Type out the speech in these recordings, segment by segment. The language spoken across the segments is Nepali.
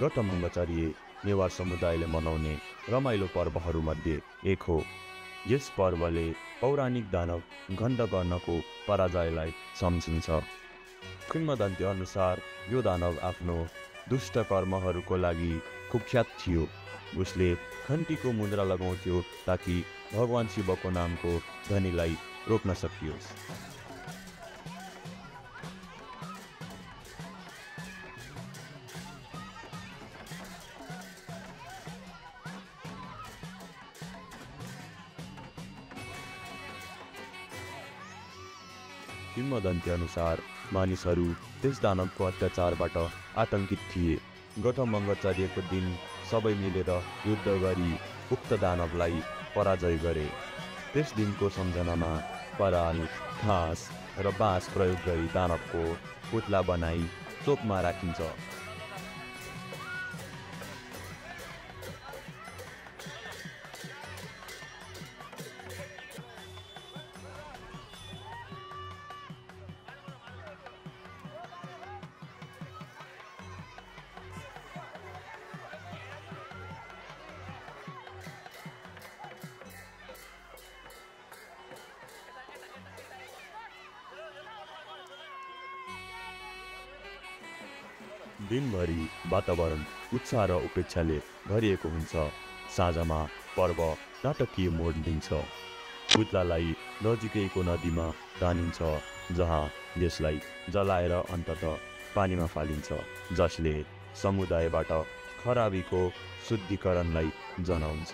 गतमङ्गचर्य नेवार समुदायले मनाउने रमाइलो पर्वहरूमध्ये एक हो। यस पर्वले पौराणिक दानव गन्ध गर्नको पराजयलाई सम्झिन्छ। किंवदन्ती अनुसार यो दानव आफ्नो दुष्ट कर्महरूको लागि कुख्यात थियो। उसले घन्टीको मुद्रा लगाउँथ्यो ताकि भगवान् शिवको नामको ध्वनिलाई रोक्न सकियोस्। किंवदन्ती अनुसार मानिसहरू त्यस दानवको अत्याचारबाट आतङ्कित थिए। गत मङ्गलचार्यको दिन सबै मिलेर युद्ध गरी उक्त दानवलाई पराजय गरे। त्यस दिनको सम्झनामा पराल घाँस र बाँस प्रयोग गरी दानवको पुतला बनाई चोकमा राखिन्छ। दिनभरि वातावरण उत्साह र उपेक्षाले भरिएको हुन्छ। साँझमा पर्व नाटकीय मोड लिन्छ पुतलालाई नजिकैको नदीमा तानिन्छ जहाँ यसलाई जलाएर अन्तत पानीमा फालिन्छ जसले समुदायबाट खराबीको शुद्धिकरणलाई जनाउँछ।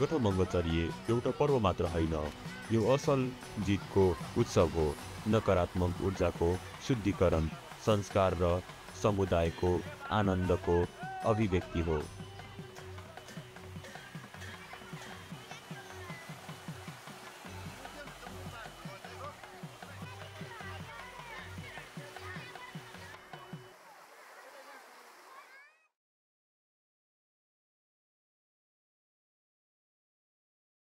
गत मङ्गलचर्य एउटा पर्व मात्र होइन। यो असल जितको उत्सव हो नकारात्मक ऊर्जाको शुद्धिकरण संस्कार र समुदायको आनन्दको अभिव्यक्ति हो।